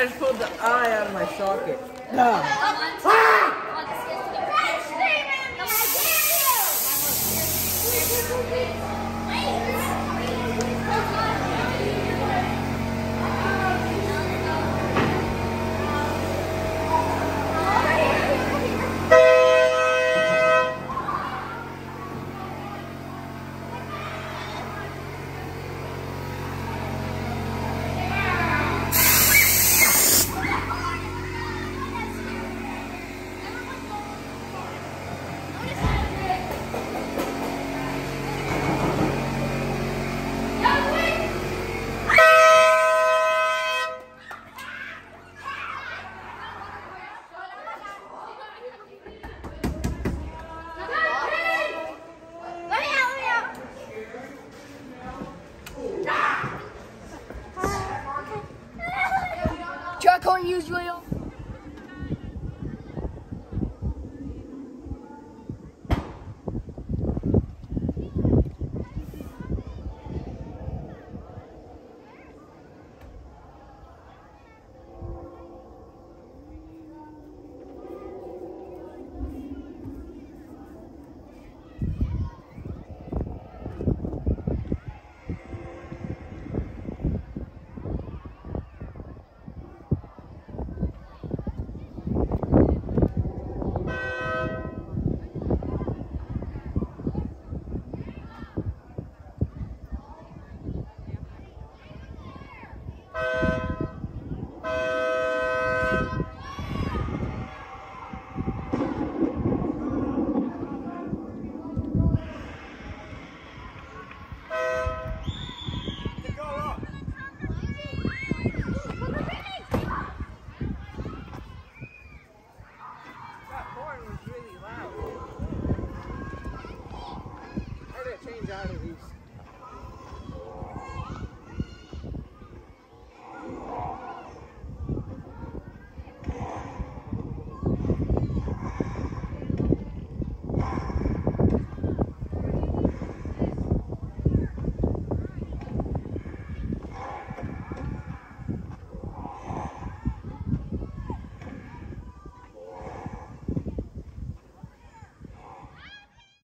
I just pulled the eye out of my socket. No. Jack, can't use horn